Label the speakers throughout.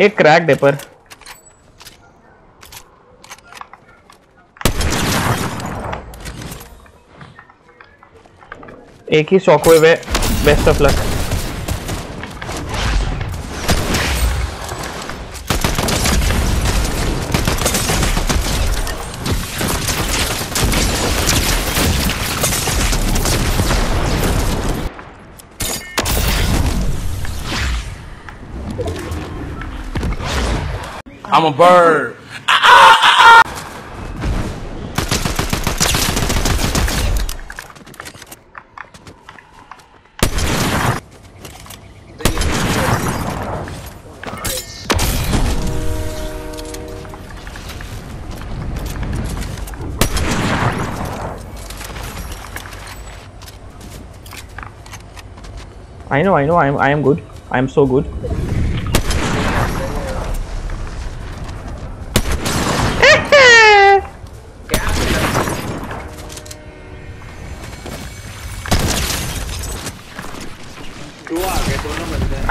Speaker 1: एक क्रैक डेपर पर। एक ही शॉकवेव है best of luck
Speaker 2: I'm a bird.
Speaker 1: I know, I know, I am, I am good. I am so good.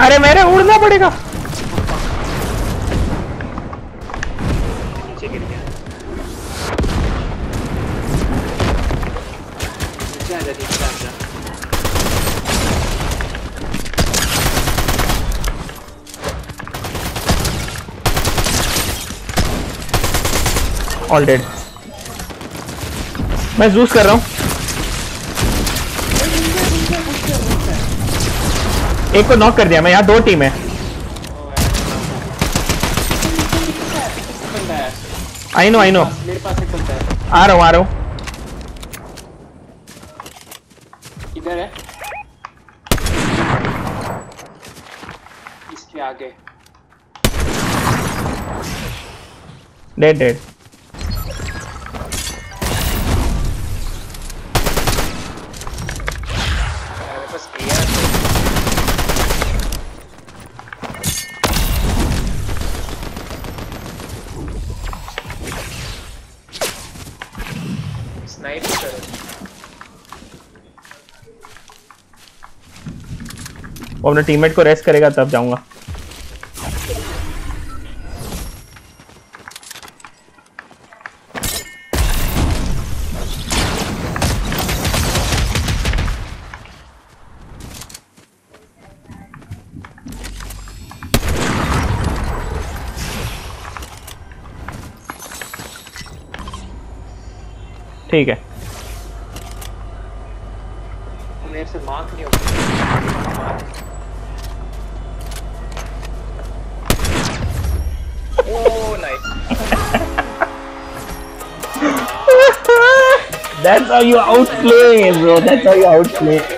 Speaker 1: अरे मेरे उड़ना पड़ेगा।
Speaker 3: नीचे गिर गया। नीचे आ जा नीचे आ जा।
Speaker 1: ऑल डेड मैं जूस कर रहा हूँ। एक को नॉक कर दिया मैं यहाँ दो टीम है। आई नो आई नो
Speaker 3: है
Speaker 1: आ रहा हूँ आ रहा हूँ।
Speaker 3: इधर है? इसके आगे।
Speaker 1: डेड डेड
Speaker 3: स्नाइप
Speaker 1: वो अपने टीममेट को रेस्ट करेगा तब जाऊँगा। ठीक है
Speaker 3: मेरे से मार्क नहीं होता ओह nice
Speaker 1: That's how you outplay, bro. That's how you outplay.